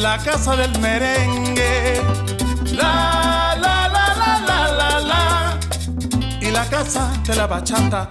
La casa del merengue. La, la, la, la, la, la, la, y la casa de la bachata.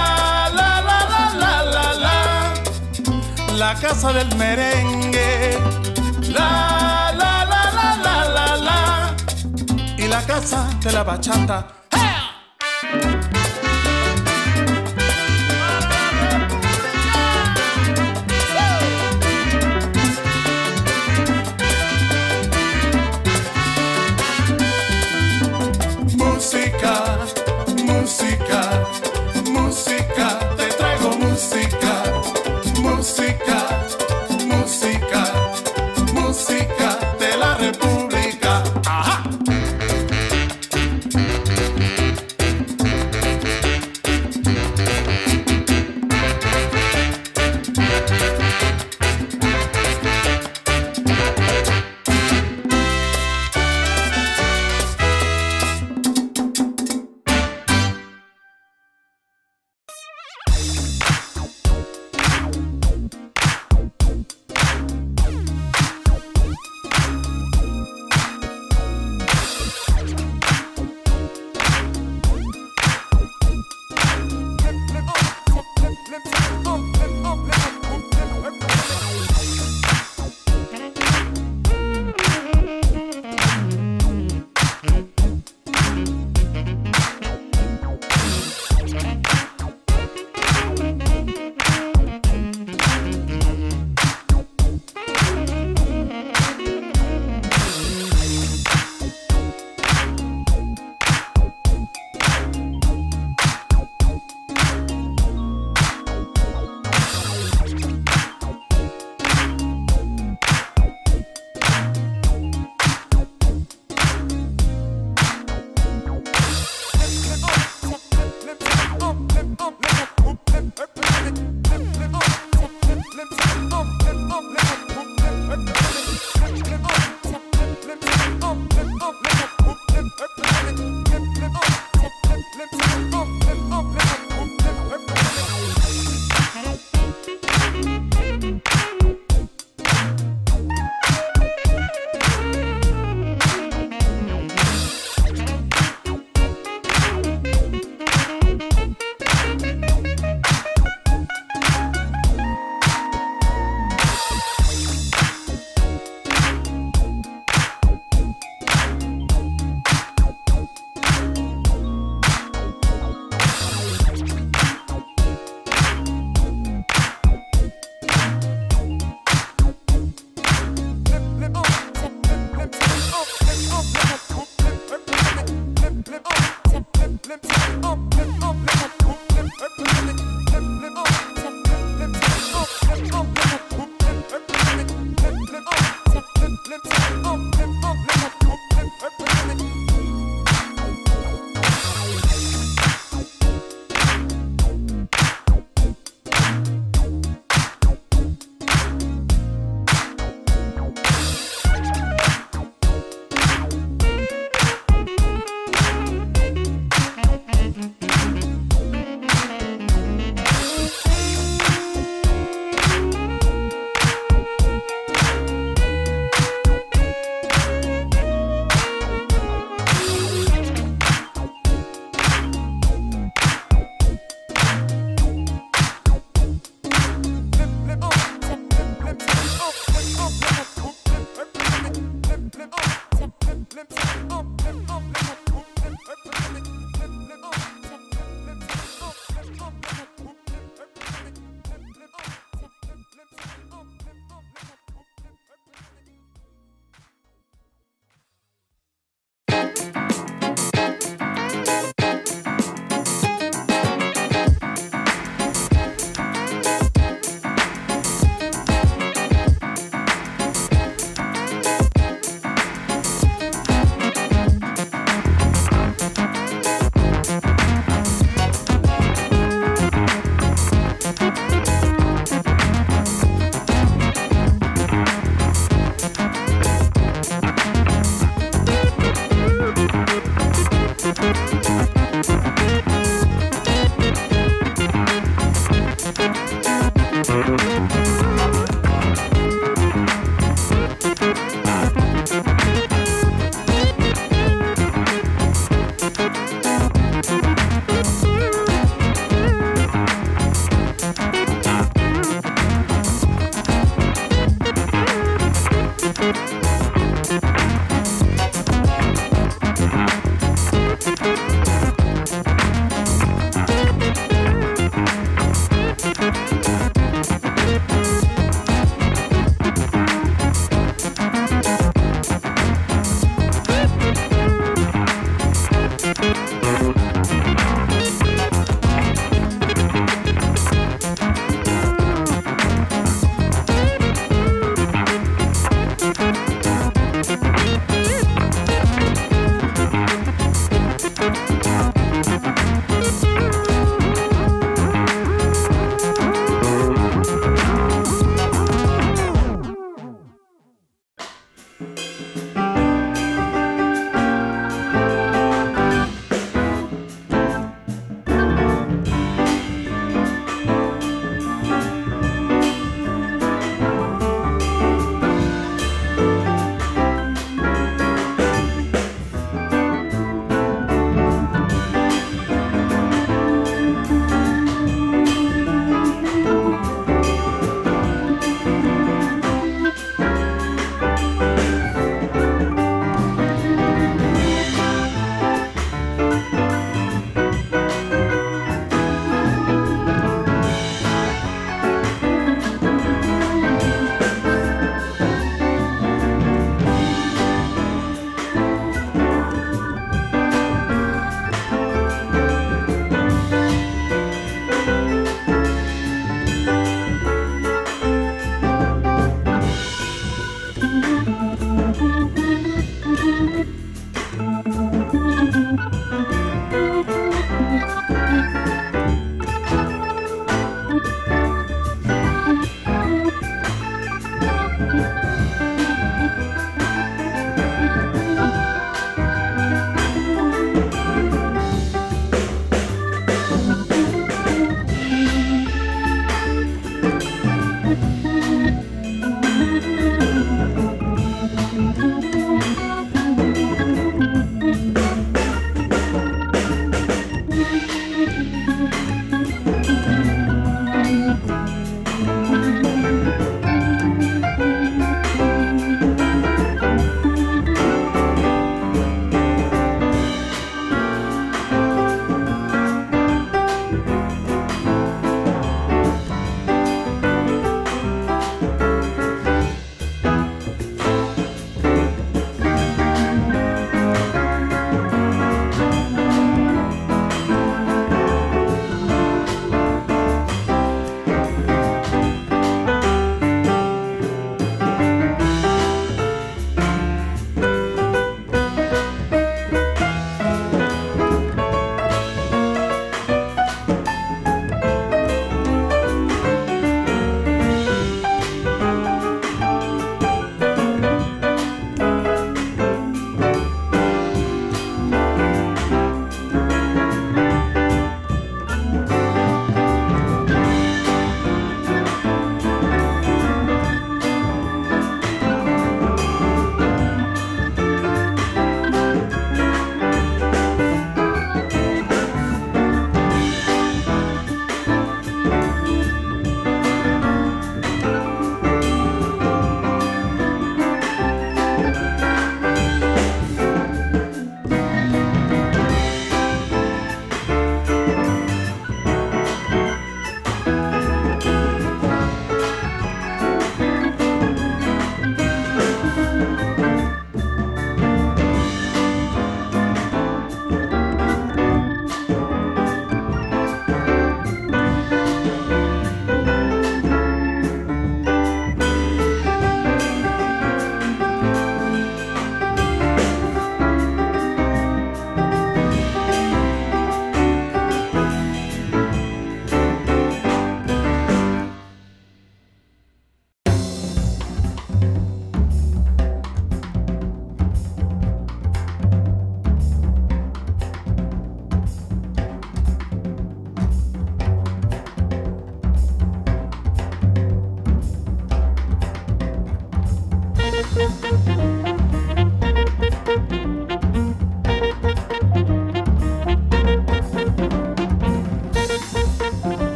la casa del merengue. La, la, la, la, la, la, la, y la casa de la bachata.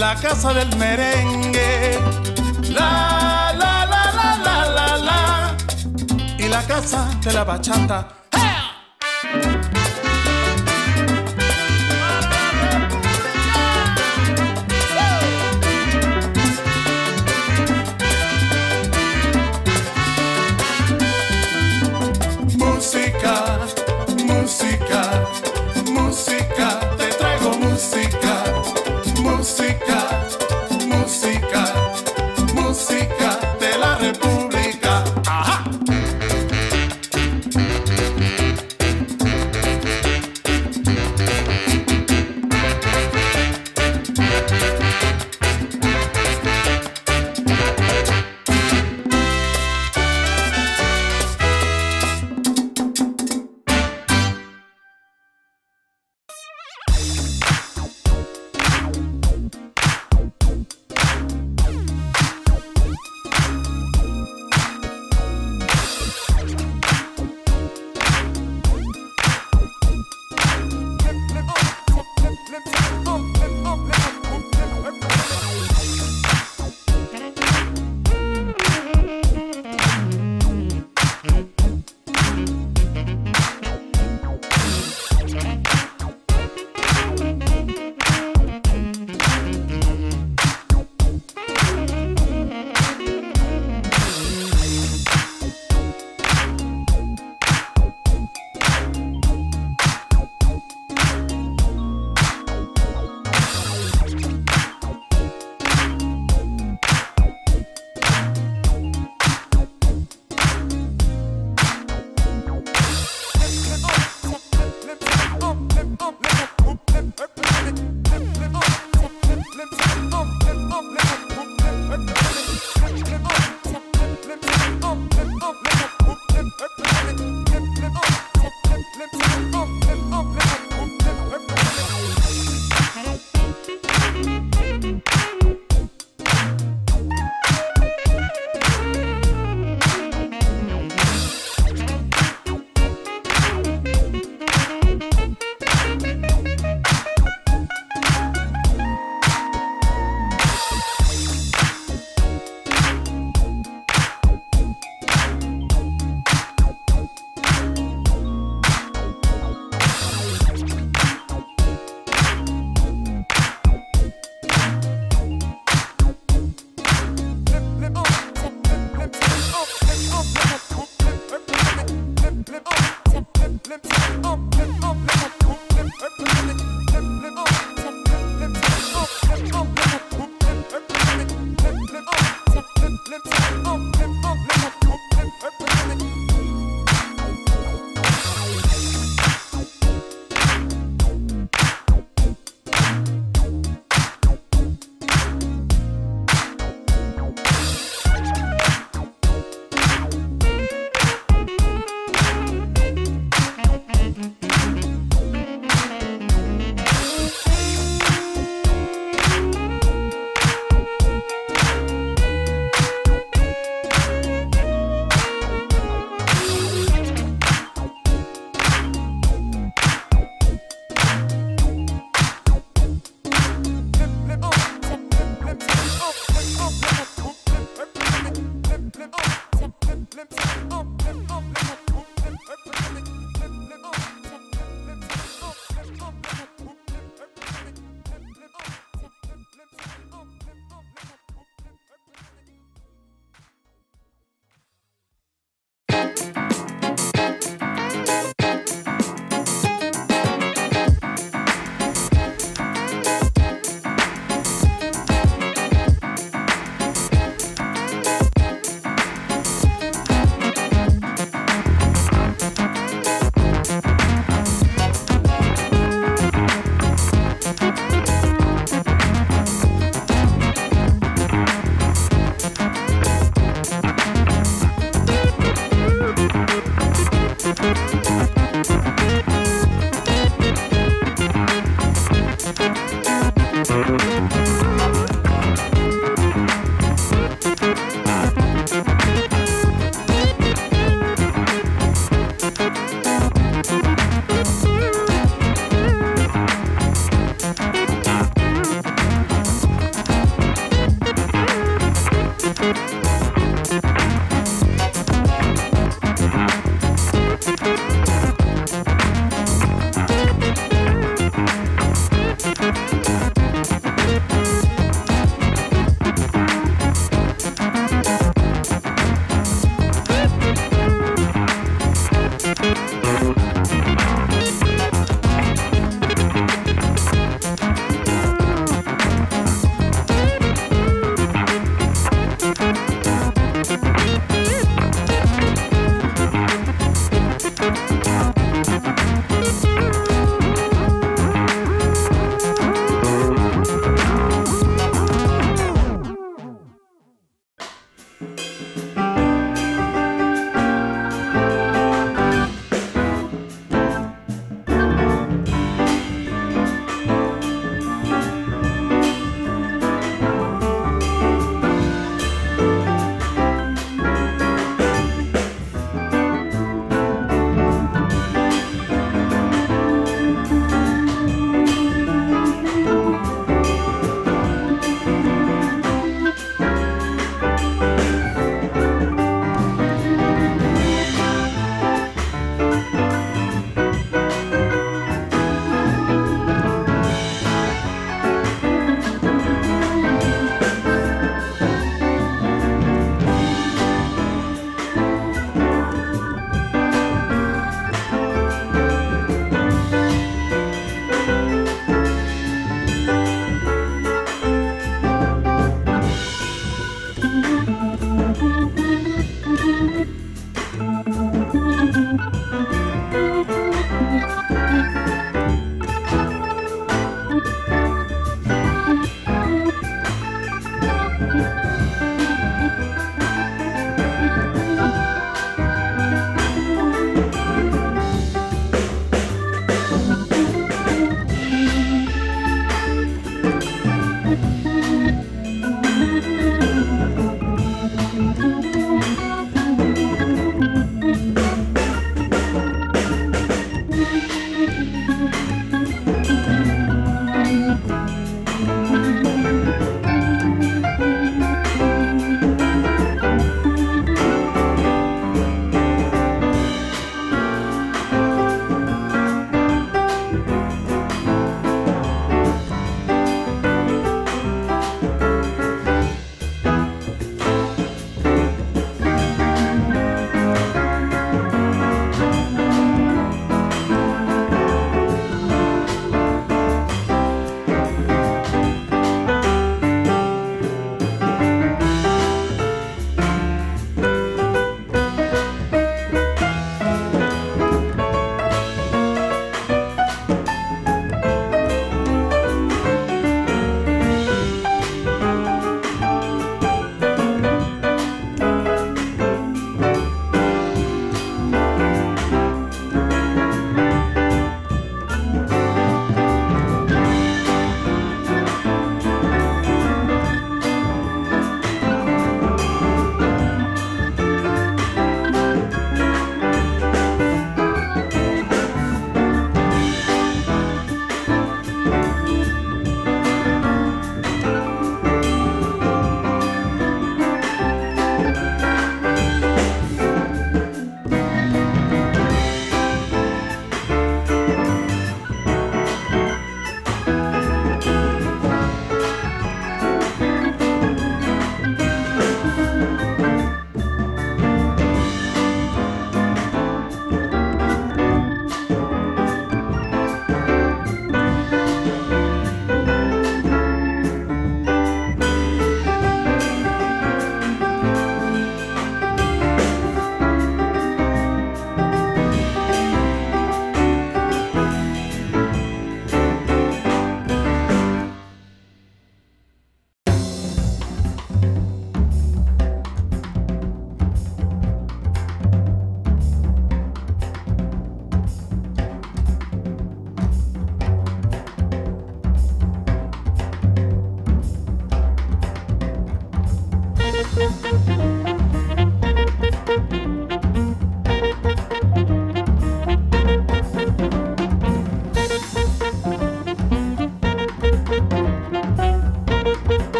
La casa del merengue. La, la, la, la, la, la, la, y la casa de la bachata.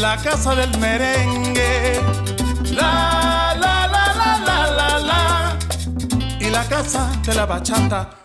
la, casa del merengue. La, la, la, la, la, la, la, y la casa de la bachata.